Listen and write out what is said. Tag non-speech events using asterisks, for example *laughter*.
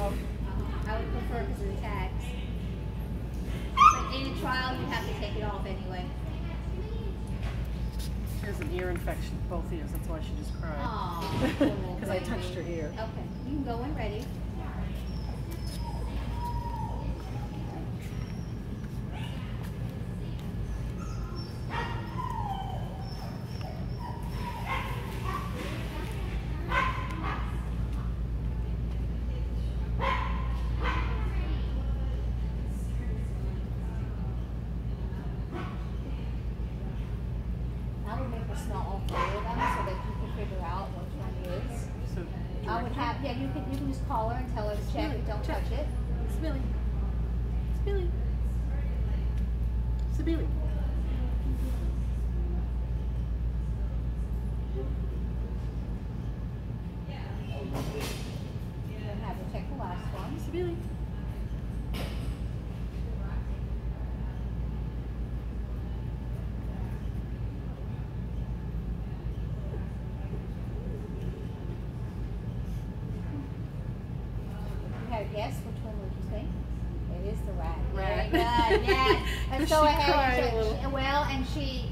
collar off, please? I would prefer because of the tags. But in a trial, you have to take it off anyway. she has an ear infection, both ears. That's why she just cried. Aw, *laughs* poor little Because I touched her ear. Okay, you can go when ready. I would make all three of them so that you can figure out which one it is. So, I would have, yeah, you can, you can just call her and tell her to check it, don't touch it. It's Billy. It's Billy. It's Billy. And have her check the last one. It's Billy. Had a guess, which one would you think? It is the rat. Rat. Very good, yes. *laughs* And She so ahead, a little. well, and she,